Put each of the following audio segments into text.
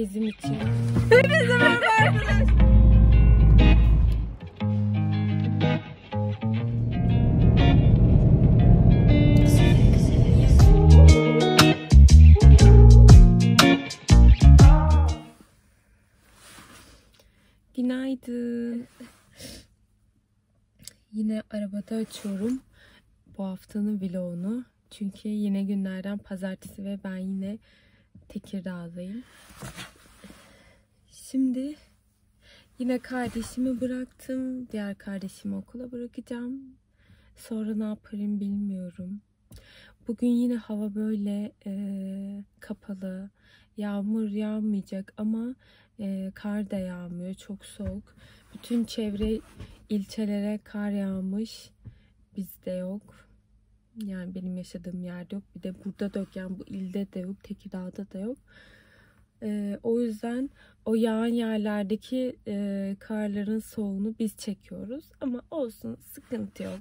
tezim için. Günaydın. Yine arabada açıyorum bu haftanın vlogunu. Çünkü yine günlerden pazartesi ve ben yine Tekirdağ'dayım. Şimdi yine kardeşimi bıraktım. Diğer kardeşimi okula bırakacağım. Sonra ne yaparım bilmiyorum. Bugün yine hava böyle e, kapalı. Yağmur yağmayacak ama e, kar da yağmıyor. Çok soğuk. Bütün çevre ilçelere kar yağmış. Bizde yok. Yani benim yaşadığım yerde yok. Bir de burada da yok. Yani bu ilde de yok. Tekirdağ'da da yok. Ee, o yüzden o yağan yerlerdeki e, karların soğuğunu biz çekiyoruz. Ama olsun sıkıntı yok.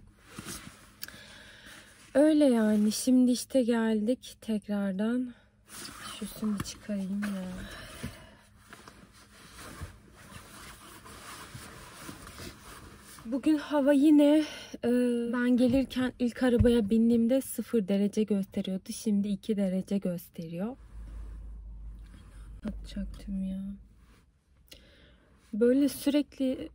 Öyle yani. Şimdi işte geldik tekrardan. Şusunu bir çıkarayım ya. Bugün hava yine e, ben gelirken ilk arabaya bindiğimde 0 derece gösteriyordu. Şimdi 2 derece gösteriyor. Atacaktım ya. Böyle sürekli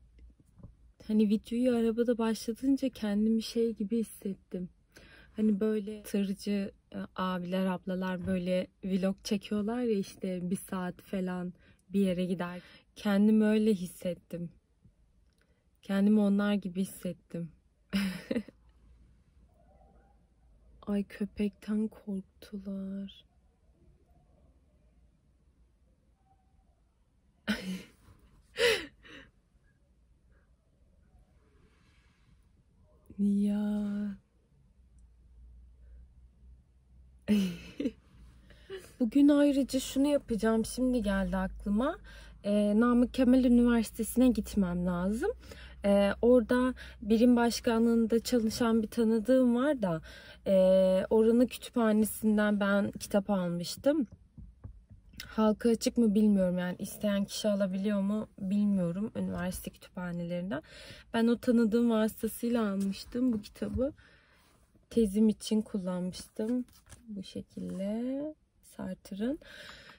hani videoyu arabada başlatınca kendimi şey gibi hissettim. Hani böyle tırcı e, abiler ablalar böyle vlog çekiyorlar ya işte bir saat falan bir yere gider. Kendimi öyle hissettim. Kendimi onlar gibi hissettim. Ay köpekten korktular. ya. Bugün ayrıca şunu yapacağım. Şimdi geldi aklıma. Ee, Namık Kemal Üniversitesi'ne gitmem lazım. Ee, orada birim başkanlığında çalışan bir tanıdığım var da e, oranın kütüphanesinden ben kitap almıştım. Halka açık mı bilmiyorum yani isteyen kişi alabiliyor mu bilmiyorum üniversite kütüphanelerinden. Ben o tanıdığım vasıtasıyla almıştım bu kitabı. Tezim için kullanmıştım. Bu şekilde Sartre'ın.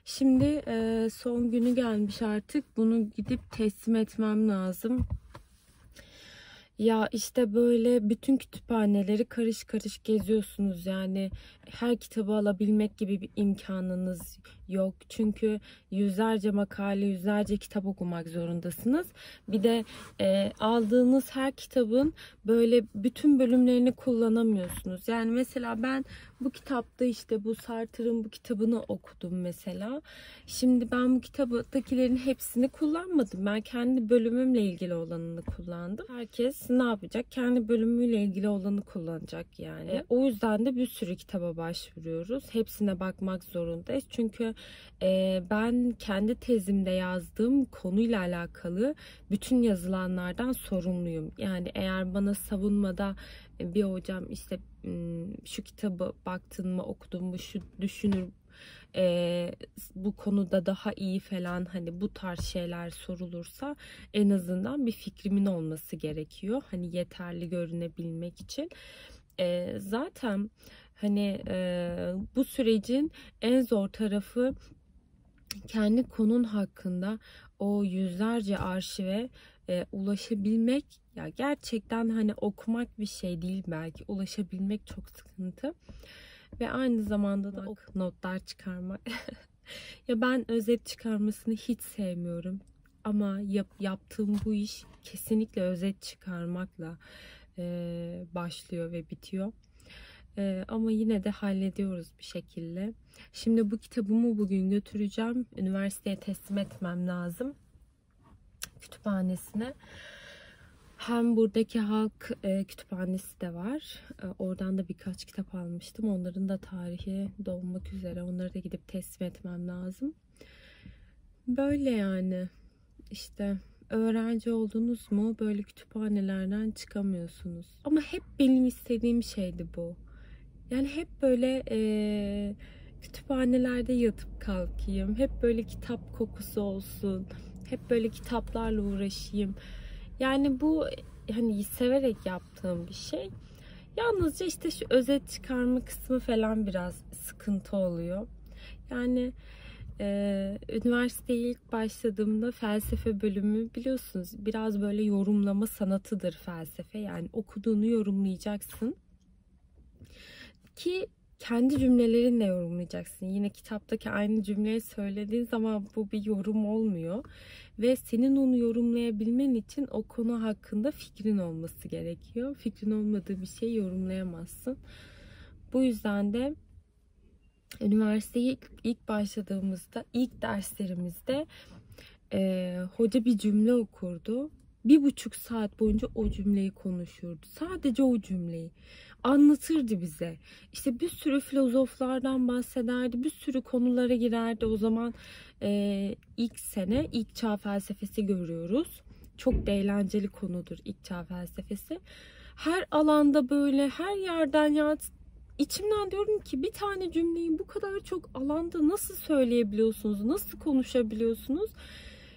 Şimdi e, son günü gelmiş artık. Bunu gidip teslim etmem lazım. Ya işte böyle bütün kütüphaneleri karış karış geziyorsunuz yani her kitabı alabilmek gibi bir imkanınız yok. Çünkü yüzlerce makale, yüzlerce kitap okumak zorundasınız. Bir de e, aldığınız her kitabın böyle bütün bölümlerini kullanamıyorsunuz. Yani mesela ben bu kitapta işte bu Sartre'ın bu kitabını okudum mesela. Şimdi ben bu kitabdakilerin hepsini kullanmadım. Ben kendi bölümümle ilgili olanını kullandım. Herkes ne yapacak? Kendi bölümüyle ilgili olanı kullanacak yani. E, o yüzden de bir sürü kitaba başvuruyoruz. Hepsine bakmak zorundayız. Çünkü e, ben kendi tezimde yazdığım konuyla alakalı bütün yazılanlardan sorumluyum. Yani eğer bana savunmada bir hocam işte şu kitabı baktın mı okudun mu şu düşünür e, bu konuda daha iyi falan hani bu tarz şeyler sorulursa en azından bir fikrimin olması gerekiyor. Hani yeterli görünebilmek için. E, zaten hani e, bu sürecin en zor tarafı kendi konun hakkında o yüzlerce arşive e, ulaşabilmek ya gerçekten hani okumak bir şey değil belki ulaşabilmek çok sıkıntı ve aynı zamanda da ok notlar çıkarmak ya ben özet çıkarmasını hiç sevmiyorum ama yap, yaptığım bu iş kesinlikle özet çıkarmakla e, başlıyor ve bitiyor. Ee, ama yine de hallediyoruz bir şekilde. Şimdi bu kitabımı bugün götüreceğim. Üniversiteye teslim etmem lazım. Kütüphanesine. Hem buradaki halk e, kütüphanesi de var. E, oradan da birkaç kitap almıştım. Onların da tarihi dolmak üzere. Onları da gidip teslim etmem lazım. Böyle yani. İşte öğrenci oldunuz mu böyle kütüphanelerden çıkamıyorsunuz. Ama hep benim istediğim şeydi bu. Yani hep böyle e, kütüphanelerde yatıp kalkayım. Hep böyle kitap kokusu olsun. Hep böyle kitaplarla uğraşayım. Yani bu hani severek yaptığım bir şey. Yalnızca işte şu özet çıkarma kısmı falan biraz sıkıntı oluyor. Yani ee, üniversiteye ilk başladığımda felsefe bölümü biliyorsunuz biraz böyle yorumlama sanatıdır felsefe. Yani okuduğunu yorumlayacaksın. Ki kendi cümlelerinle yorumlayacaksın. Yine kitaptaki aynı cümleyi söylediğin zaman bu bir yorum olmuyor. Ve senin onu yorumlayabilmen için o konu hakkında fikrin olması gerekiyor. Fikrin olmadığı bir şey yorumlayamazsın. Bu yüzden de üniversiteye ilk, ilk başladığımızda, ilk derslerimizde e, hoca bir cümle okurdu. Bir buçuk saat boyunca o cümleyi konuşurdu. Sadece o cümleyi anlatırdı bize. İşte bir sürü filozoflardan bahsederdi, bir sürü konulara girerdi. O zaman e, ilk sene ilk çağ felsefesi görüyoruz. Çok da eğlenceli konudur ilk çağ felsefesi. Her alanda böyle her yerden ya içimden diyorum ki bir tane cümleyi bu kadar çok alanda nasıl söyleyebiliyorsunuz? Nasıl konuşabiliyorsunuz?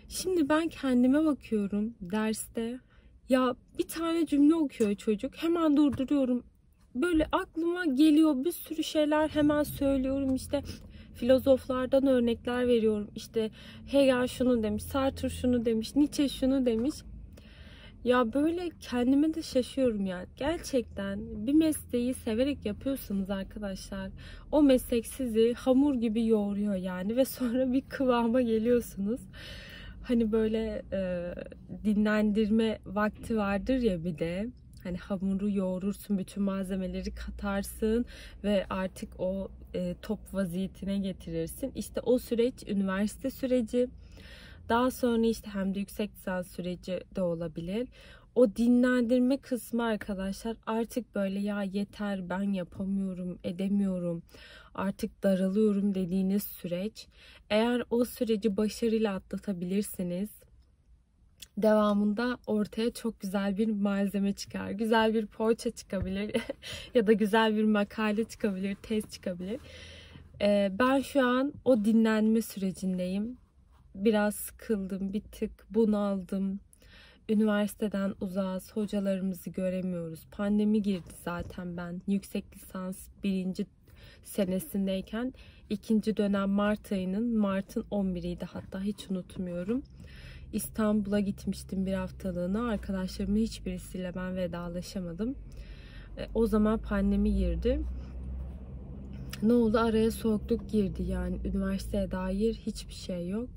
Şimdi ben kendime bakıyorum derste. Ya bir tane cümle okuyor çocuk. Hemen durduruyorum. Böyle aklıma geliyor bir sürü şeyler hemen söylüyorum. İşte filozoflardan örnekler veriyorum. İşte Hegel şunu demiş, Sartre şunu demiş, Nietzsche şunu demiş. Ya böyle kendime de şaşıyorum yani. Gerçekten bir mesleği severek yapıyorsanız arkadaşlar o meslek sizi hamur gibi yoğuruyor yani ve sonra bir kıvama geliyorsunuz. Hani böyle e, dinlendirme vakti vardır ya bir de. Hani hamuru yoğurursun, bütün malzemeleri katarsın ve artık o e, top vaziyetine getirirsin. İşte o süreç üniversite süreci. Daha sonra işte hem de yüksek lisans süreci de olabilir. O dinlendirme kısmı arkadaşlar artık böyle ya yeter ben yapamıyorum, edemiyorum, artık daralıyorum dediğiniz süreç. Eğer o süreci başarıyla atlatabilirsiniz, devamında ortaya çok güzel bir malzeme çıkar. Güzel bir poğaça çıkabilir ya da güzel bir makale çıkabilir, tez çıkabilir. Ee, ben şu an o dinlenme sürecindeyim biraz sıkıldım, bir tık bunaldım. Üniversiteden uzağız, hocalarımızı göremiyoruz. Pandemi girdi zaten ben. Yüksek lisans birinci senesindeyken ikinci dönem Mart ayının Mart'ın 11'iydi hatta hiç unutmuyorum. İstanbul'a gitmiştim bir haftalığına. Arkadaşlarımın hiçbirisiyle ben vedalaşamadım. E, o zaman pandemi girdi. Ne oldu? Araya soğukluk girdi yani üniversiteye dair hiçbir şey yok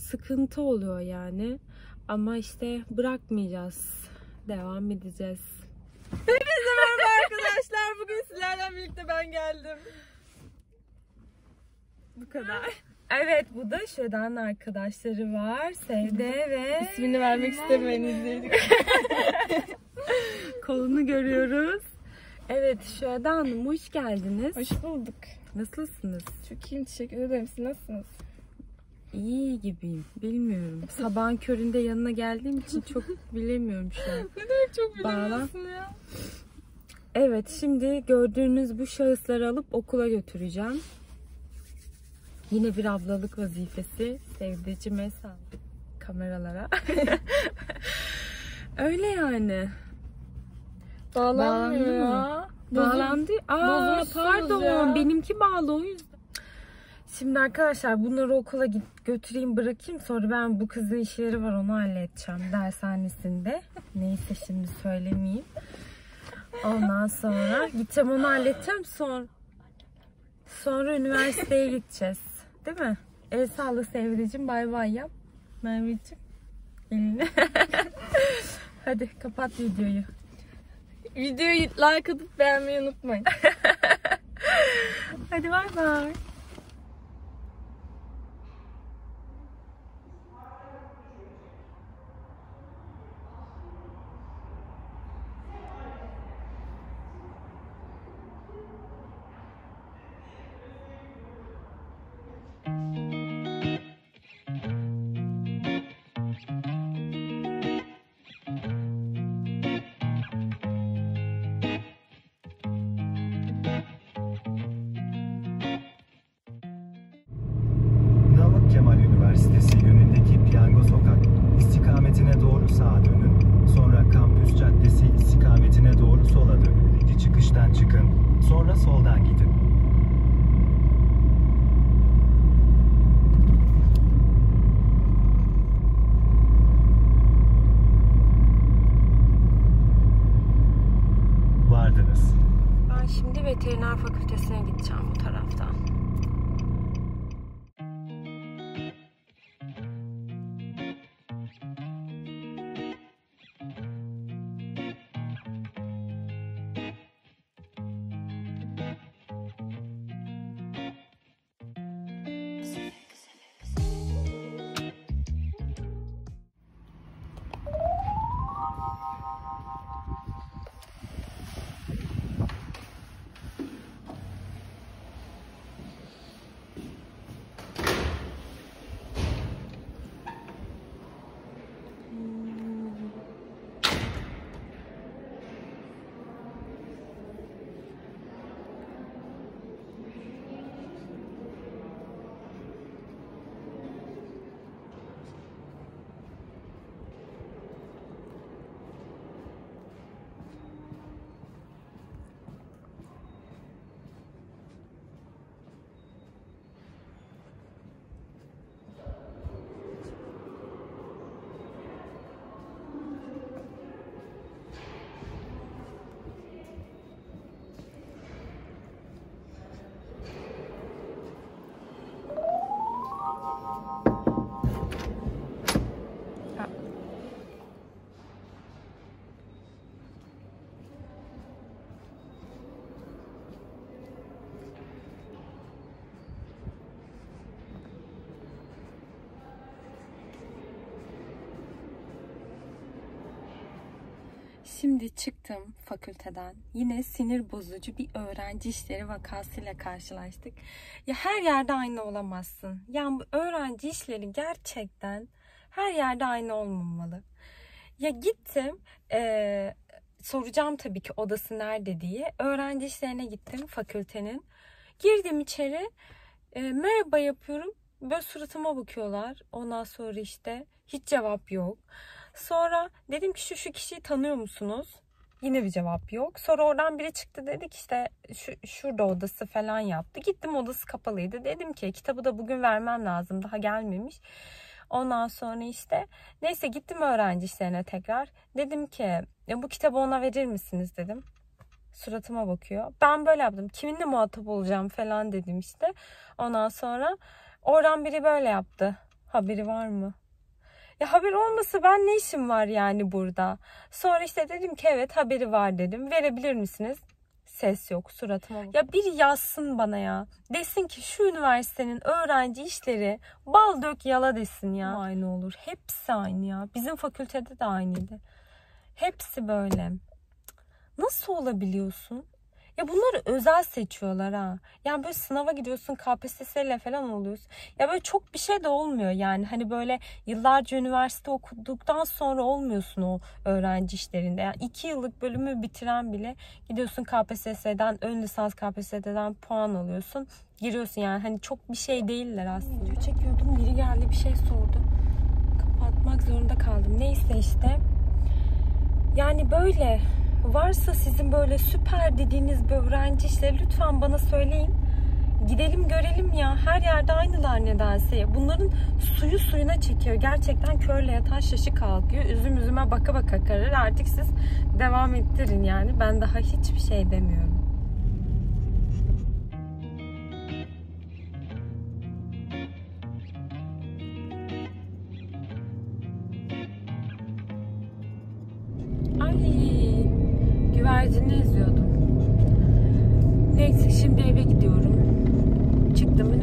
sıkıntı oluyor yani. Ama işte bırakmayacağız. Devam edeceğiz. Hepinize merhaba arkadaşlar. Bugün sizlerle birlikte ben geldim. Bu kadar. Evet bu da Şöden arkadaşları var. Sevde ve... İsmini vermek istemeyen izleyici. Kolunu görüyoruz. Evet Şöden Hanım hoş geldiniz. Hoş bulduk. Nasılsınız? Çok iyiyim teşekkür ederim. Siz nasılsınız? İyi gibiyim. Bilmiyorum. Sabahın köründe yanına geldiğim için çok bilemiyorum şu an. Ne demek çok bilemiyorsun ya? Evet şimdi gördüğünüz bu şahısları alıp okula götüreceğim. Yine bir ablalık vazifesi. Sevdicime sağ kameralara. Öyle yani. Bağlanmıyor Bağlandı ya. Bağlandı. Aa pardon ya. benimki bağlı o yüzden. Şimdi arkadaşlar bunları okula git götüreyim bırakayım sonra ben bu kızın işleri var onu halledeceğim dershanesinde. Neyse şimdi söylemeyeyim. Ondan sonra gideceğim onu halledeceğim sonra sonra üniversiteye gideceğiz. Değil mi? El sağlık Sevdeciğim bay bay yap. Merveciğim elini. Hadi kapat videoyu. Videoyu like atıp beğenmeyi unutmayın. Hadi bay bay. Veteriner Fakültesine gideceğim Şimdi çıktım fakülteden. Yine sinir bozucu bir öğrenci işleri vakasıyla karşılaştık. Ya her yerde aynı olamazsın. Yani bu öğrenci işleri gerçekten her yerde aynı olmamalı. Ya gittim, eee, soracağım tabii ki odası nerede diye. Öğrenci işlerine gittim fakültenin. Girdim içeri, e, merhaba yapıyorum. Böyle suratıma bakıyorlar. Ondan sonra işte hiç cevap yok. Sonra dedim ki şu şu kişiyi tanıyor musunuz? Yine bir cevap yok. Sonra oradan biri çıktı dedi ki işte şu, şurada odası falan yaptı. Gittim odası kapalıydı. Dedim ki kitabı da bugün vermem lazım. Daha gelmemiş. Ondan sonra işte neyse gittim öğrenci işlerine tekrar. Dedim ki "Ya bu kitabı ona verir misiniz dedim. Suratıma bakıyor. Ben böyle yaptım. Kiminle muhatap olacağım falan dedim işte. Ondan sonra oradan biri böyle yaptı. Haberi var mı? Ya haber olmasa ben ne işim var yani burada? Sonra işte dedim ki evet haberi var dedim. Verebilir misiniz? Ses yok suratıma. bak- Ya biri yazsın bana ya. Desin ki şu üniversitenin öğrenci işleri bal dök yala desin ya. Aynı olur. Hepsi aynı ya. Bizim fakültede de aynıydı. Hepsi böyle. Nasıl olabiliyorsun? Ya bunları özel seçiyorlar ha. Yani böyle sınava gidiyorsun KPSS ile falan oluyorsun. Ya böyle çok bir şey de olmuyor yani. Hani böyle yıllarca üniversite okuduktan sonra olmuyorsun o öğrenci işlerinde. Yani iki yıllık bölümü bitiren bile gidiyorsun KPSS'den, ön lisans KPSS'den puan alıyorsun. Giriyorsun yani hani çok bir şey değiller aslında. Video çekiyordum biri geldi bir şey sordu. Kapatmak zorunda kaldım. Neyse işte. Yani böyle varsa sizin böyle süper dediğiniz bir öğrenci işleri lütfen bana söyleyin. Gidelim görelim ya. Her yerde aynılar nedense. Bunların suyu suyuna çekiyor. Gerçekten körle yatan şaşı kalkıyor. Üzüm üzüme baka baka karır. Artık siz devam ettirin yani. Ben daha hiçbir şey demiyorum.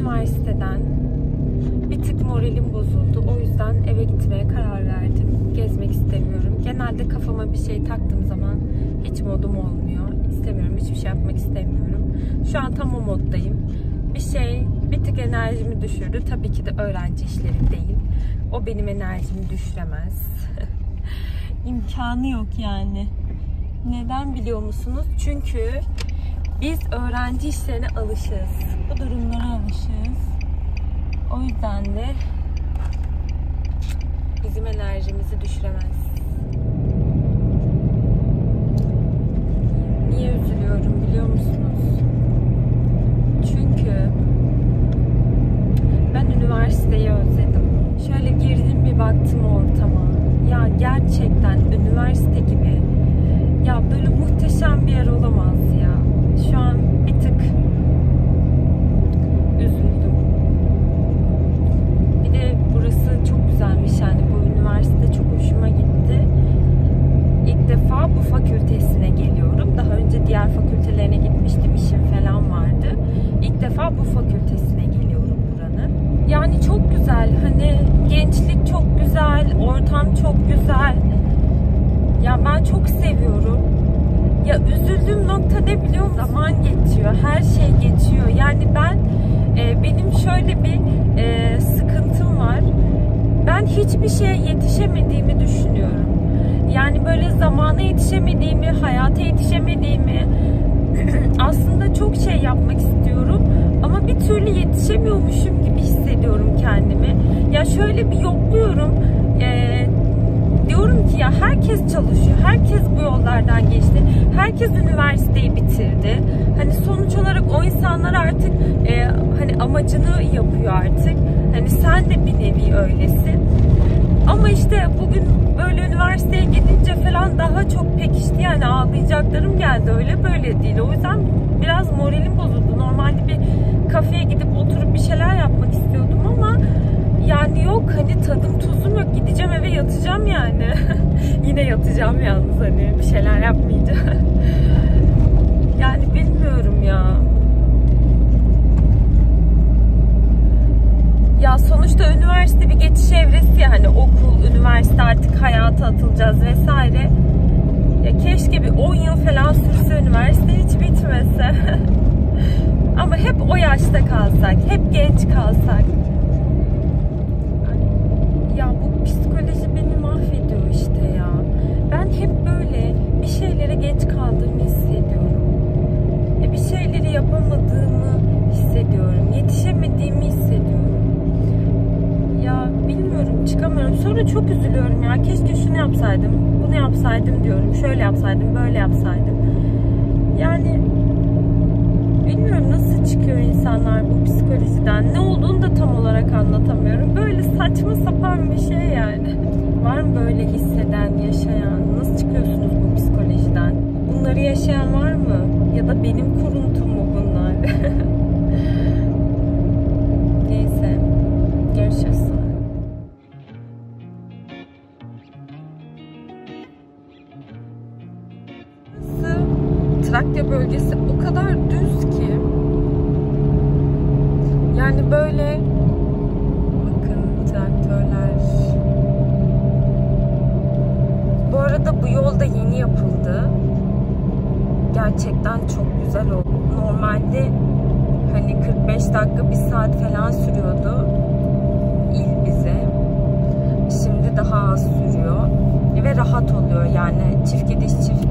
Üniversiteden. Bir tık moralim bozuldu. O yüzden eve gitmeye karar verdim. Gezmek istemiyorum. Genelde kafama bir şey taktığım zaman hiç modum olmuyor. İstemiyorum. Hiçbir şey yapmak istemiyorum. Şu an tam o moddayım. Bir şey bir tık enerjimi düşürdü. Tabii ki de öğrenci işleri değil. O benim enerjimi düşüremez. İmkanı yok yani. Neden biliyor musunuz? Çünkü biz öğrenci işlerine alışığız. Bu durumlara alışığız. O yüzden de bizim enerjimizi düşüremez. Niye üzülüyorum biliyor musunuz? Çünkü ben üniversiteyi özledim. Şöyle girdim bir baktım ortama. Ya gerçekten üniversite gibi ya böyle muhteşem bir yer olamaz ya. Şu an bir tık güzel, ortam çok güzel. Ya ben çok seviyorum. Ya üzüldüğüm nokta ne biliyor musun? Zaman geçiyor, her şey geçiyor. Yani ben e, benim şöyle bir e, sıkıntım var. Ben hiçbir şeye yetişemediğimi düşünüyorum. Yani böyle zamana yetişemediğimi, hayata yetişemediğimi, aslında çok şey yapmak istiyorum ama bir türlü yetişemiyormuşum gibi hissediyorum kendimi. Ya şöyle bir yokluyorum. Ya herkes çalışıyor. Herkes bu yollardan geçti. Herkes üniversiteyi bitirdi. Hani sonuç olarak o insanlar artık e, hani amacını yapıyor artık. Hani sen de bir nevi öylesin. Ama işte bugün böyle üniversiteye gidince falan daha çok pekişti yani ağlayacaklarım geldi öyle böyle değil. O yüzden biraz moralim bozuldu. Normalde bir kafeye gidip oturup bir şeyler yapmak istiyordum ama yani yok hani tadım tuzum yok gideceğim eve yatacağım yani. Yine yatacağım yalnız hani bir şeyler yapmayacağım. yani bilmiyorum ya. Ya sonuçta üniversite bir geçiş evresi ya hani okul, üniversite artık hayata atılacağız vesaire. Ya keşke bir 10 yıl falan sürse üniversite hiç bitmese. Ama hep o yaşta kalsak, hep genç kalsak. Ya bu psikoloji beni mahvediyor işte ya. Ben hep böyle bir şeylere geç kaldığımı hissediyorum. E bir şeyleri yapamadığımı hissediyorum. Yetişemediğimi hissediyorum. Ya bilmiyorum çıkamıyorum. Sonra çok üzülüyorum ya. Keşke şunu yapsaydım, bunu yapsaydım diyorum. Şöyle yapsaydım, böyle yapsaydım. Yani bilmiyorum nasıl çıkıyor insanlar bu psikolojiden. Ne olduğunu da tam olarak anlatamıyorum. Böyle saçma sapan bir şey yani. Var mı böyle hisseden, yaşayan? Nasıl çıkıyorsunuz bu psikolojiden? Bunları yaşayan var mı? Ya da benim kuruntum mu bunlar? Trakya bölgesi o kadar düz ki. Yani böyle bakın traktörler. Bu arada bu yol da yeni yapıldı. Gerçekten çok güzel oldu. Normalde hani 45 dakika bir saat falan sürüyordu il bize. Şimdi daha az sürüyor ve rahat oluyor. Yani çift gidiş çift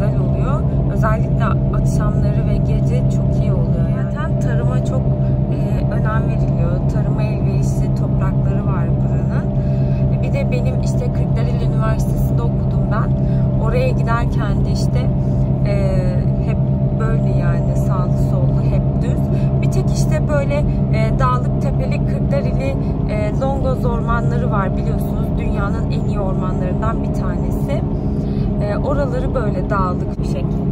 güzel oluyor. Özellikle akşamları ve gece çok iyi oluyor. Zaten tarıma çok e, önem veriliyor. Tarıma elverişli toprakları var buranın. Bir de benim işte Kırklareli Üniversitesi'nde okudum ben. Oraya giderken de işte e, hep böyle yani sağlı sollu hep düz. Bir tek işte böyle e, dağlık tepelik Kırklareli e, Longoz ormanları var biliyorsunuz. Dünyanın en iyi ormanlarından bir tanesi. E, oraları böyle dağlık bir şekilde.